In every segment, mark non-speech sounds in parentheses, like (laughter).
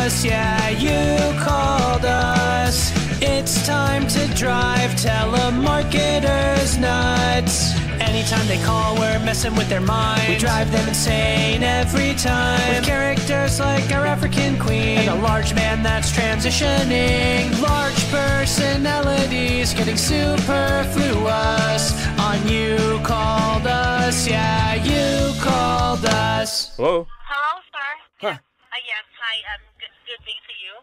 us, yeah, you called us. It's time to drive telemarketers nuts. Anytime they call, we're messing with their minds. We drive them insane every time. With characters like our African queen and a large man that's transitioning. Large personalities getting superfluous. On you called us, yeah, you called us. Hello? Hello, sir. Huh. Uh, yes, hi. Um, good, day to you.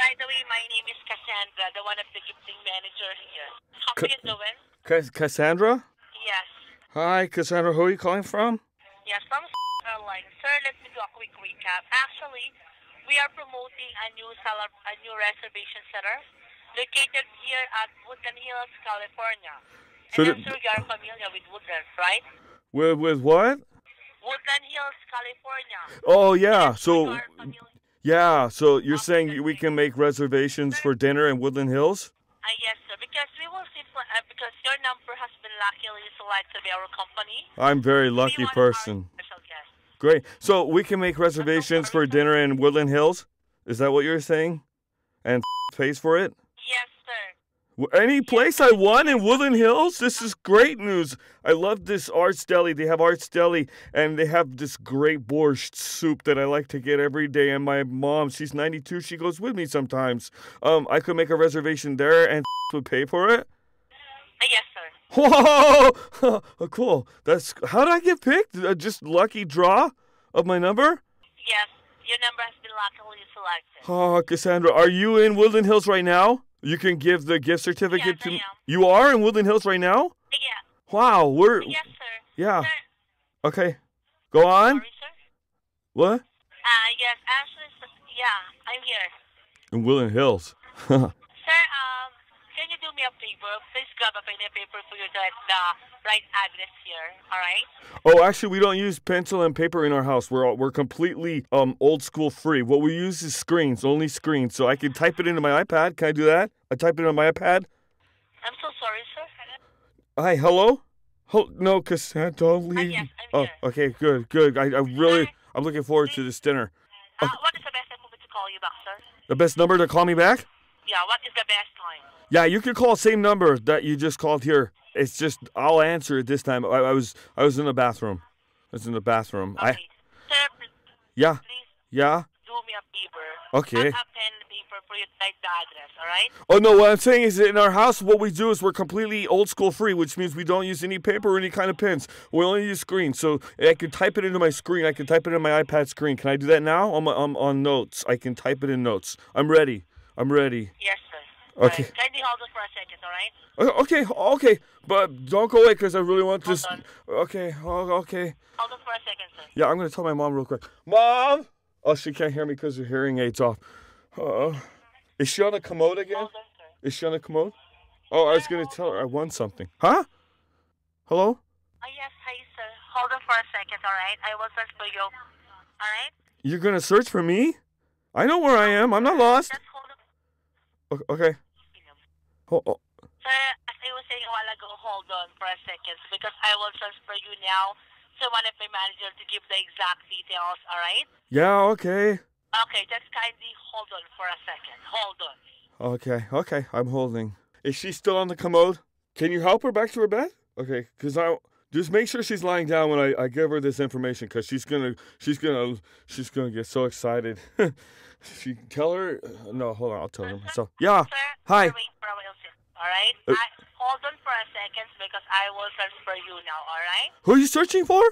By the way, my name is Cassandra, the one of the gifting manager here. How Ca- are you doing? Cas- Cassandra? Yes. Hi, Cassandra. Who are you calling from? Yes, from Airline. Sir, let me do a quick recap. Actually, we are promoting a new celeb- a new reservation center located here at Woodland Hills, California. So And I'm sure you are familiar with Woodlands, right? With with what? Woodland Hills, California. Oh yeah. So you are familiar. Yeah. So you're saying we can make reservations for dinner in Woodland Hills? Uh, yes, sir. Because we will see, for, uh, because your number has been luckily selected by our company. I'm very lucky person. Great. So we can make reservations for dinner in Woodland Hills? Is that what you're saying? And (laughs) pays for it? Yes, sir. W- Any place I want in Woodland Hills? This is great news. I love this Arts Deli. They have Arts Deli and they have this great borscht soup that I like to get every day. And my mom, she's 92, she goes with me sometimes. Um, I could make a reservation there and (laughs) would pay for it. Uh, yes, sir. Whoa! oh, (laughs) cool. That's how did I get picked? Uh, just lucky draw of my number? Yes, your number has been luckily selected. Oh, Cassandra, are you in Woodland Hills right now? You can give the gift certificate Yes, to I am. You are in Woodland Hills right now? Yeah. Wow, we're Yes, sir. yeah. Sir, Okay. Go on. sorry, sir. What? Uh, yes, actually, yeah, I'm here. In Woodland Hills. (laughs) Sir, um, can you do me a favor? Please grab a pen and paper for you to write the right address here, all right? oh, actually, we don't use pencil and paper in our house. We're all, we're completely um old school free. What we use is screens, only screens. So I can type it into my iPad. Can I do that? I type it on my iPad. I'm so sorry, sir. Hi, hello. Ho- no, Cassandra, don't leave. yes, I'm oh, here. okay, good, good. I, I really, I'm looking forward to this dinner. Uh, what is the best me to call you back, sir? The best number to call me back? Yeah, what is the best time? Yeah, you can call same number that you just called here. It's just I'll answer it this time. I, I was I was in the bathroom. I was in the bathroom. Okay. I Sir, yeah please yeah. do me a favor. Okay. Have a pen and paper for you to write the address, all right? Oh no, what I'm saying is in our house, what we do is we're completely old school free, which means we don't use any paper or any kind of pens. We only use screens. So I can type it into my screen. I can type it in my iPad screen. Can I do that now? On my on, on notes. I can type it in notes. I'm ready. I'm ready. Yes. Okay. Right. Kindly hold on for a second, all right? Okay, okay, but don't go away because I really want to. Hold Okay, oh, okay. Hold on for a second, sir. Yeah, I'm gonna tell my mom real quick. Mom! Oh, she can't hear me because her hearing aids off. Uh, is she on the commode again? On. Is she on the commode? Oh, I was gonna tell her I won something. Huh? Hello? Oh, yes, hi, sir. Hold on for a second, all right? I will search for you. All right? You're gonna search for me? I know where I am. I'm not lost. Just hold on. Okay. Oh, oh. Sir, as I was saying a while ago, hold on for a second because I will transfer you now. to one of my managers to give the exact details, all right? Yeah, okay. Okay, just kindly hold on for a second. Hold on. Okay, okay. I'm holding. Is she still on the commode? Can you help her back to her bed? Okay, because I just make sure she's lying down when I, I give her this information because she's gonna she's gonna she's gonna get so excited. (laughs) she tell her no hold on I'll tell her so yeah Sir, hi sir, wait for a while, sir. All right? Uh, I, hold on for a second because I will search for you now, all right? who are you searching for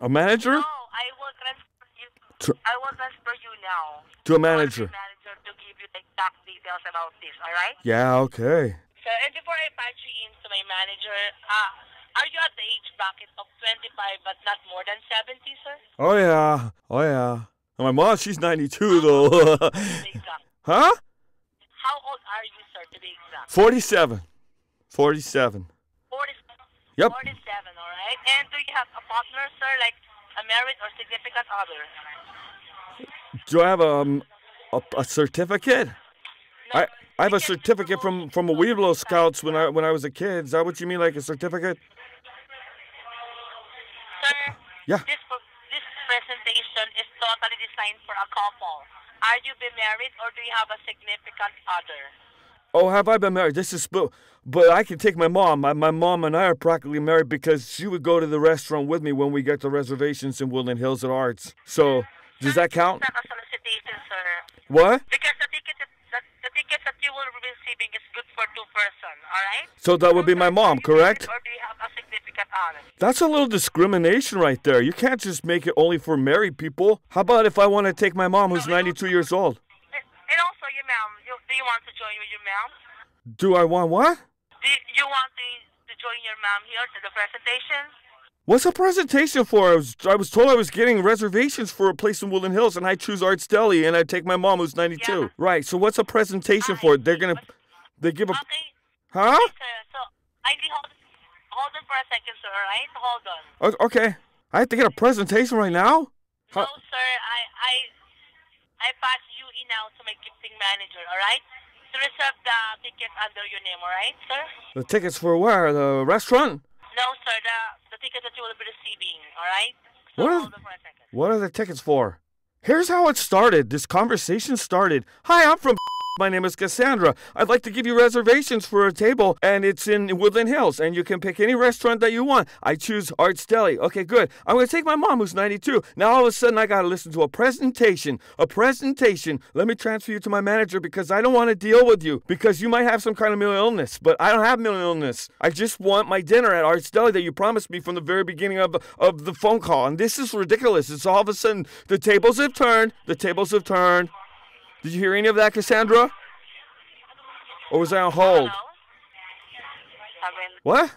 a manager No, I will transfer you. Tr- I will transfer you now. to a manager manager to give you the exact details about this, all right? yeah okay So, and before I patch you in to my manager, uh, are you at the age bracket of 25 but not more than 70, sir? oh yeah oh yeah and my mom she's 92 though To be exact. huh How old are you, sir, to be exact? 47 47 40, Yep. 47, all right? And do you have a partner, sir, like a married or significant other? do I have um, a a certificate No, I I have a certificate from from a Webelo Scouts when I when I was a kid. Is that what you mean, like a certificate? Sir, Yeah. this, this presentation is totally designed for a couple. Are you be married or do you have a significant other? Oh, have I been married? This is but but I can take my mom. My, my mom and I are practically married because she would go to the restaurant with me when we get the reservations in Woodland Hills at Arts. So does that count? It's not a solicitation, sir. What? Because the ticket the, the tickets that you will be receiving is good for two person, alright? So that would be my mom, correct? Or do you have a significant other? That's a little discrimination right there. You can't just make it only for married people. How about if I want to take my mom who's 92 years old? And also, you ma'am, you, do you want to join with your ma'am? Do I want what? Do you, want to, to join your mom here to the presentation? What's a presentation for? I was I was told I was getting reservations for a place in Woodland Hills, and I choose Arts Deli, and I take my mom who's 92. Yeah. Right. So what's a presentation for? They're gonna they give a Okay, huh? okay. So, kindly hold, hold on for a second, sir, alright? Hold on. Okay. I have to get a presentation right now. No, Huh? sir. I I I pass you in now to my gifting manager. All right. To reserve the ticket under your name. All right, sir. The tickets for where? The restaurant? No, sir. The the ticket that you will be receiving. All right. So What? hold on for a. What are the tickets for? Here's how it started. This conversation started. Hi, I'm from. My name is Cassandra. I'd like to give you reservations for a table, and it's in Woodland Hills, and you can pick any restaurant that you want. I choose Arts Deli. Okay, good. I'm going to take my mom, who's 92. Now, all of a sudden, I got to listen to a presentation. A presentation. Let me transfer you to my manager because I don't want to deal with you because you might have some kind of mental illness, but I don't have mental illness. I just want my dinner at Arts Deli that you promised me from the very beginning of, of the phone call, and this is ridiculous. It's all of a sudden the tables have turned. The tables have turned. Did you hear any of that, Cassandra? Or was I on hold? Hello. What?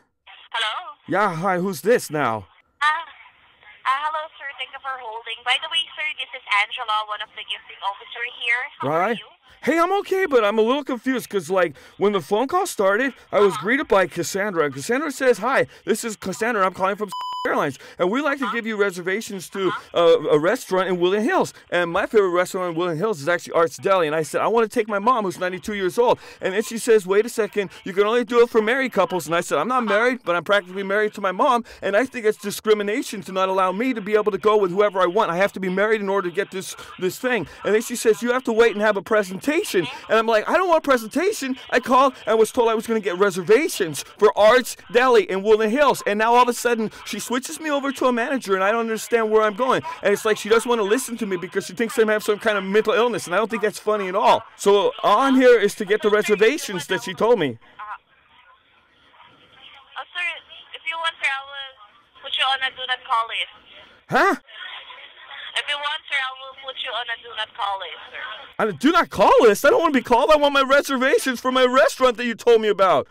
Hello. Yeah, hi, who's this now? Ah. Uh, hello, sir. Thank you for holding. By the way, sir, this is Angela, one of the gifting officer here. How are Right. you? Hey, I'm okay, but I'm a little confused because, like, when the phone call started, I was greeted by Cassandra, and Cassandra says, Hi, this is Cassandra. I'm calling from Airlines, and we'd like to give you reservations to uh, a restaurant in Woodland Hills. And my favorite restaurant in Woodland Hills is actually Arts Deli. And I said, I want to take my mom, who's 92 years old. And then she says, Wait a second, you can only do it for married couples. And I said, I'm not married, but I'm practically married to my mom, and I think it's discrimination to not allow me to be able to go with whoever I want. I have to be married in order to get this this thing. And then she says, You have to wait and have a presentation. And I'm like, I don't want a presentation. I called and was told I was going to get reservations for Arts Deli in Woodland Hills. And now all of a sudden, she switches me over to a manager, and I don't understand where I'm going. And it's like she doesn't want to listen to me because she thinks I have some kind of mental illness. And I don't think that's funny at all. So on here is to get the reservations that she told me. Uh, sir, if you want, sir, I will put you on a do not call list. Huh? If you want, sir, I will put you on a do not call list, sir. I do not call list. I don't want to be called. I want my reservations for my restaurant that you told me about.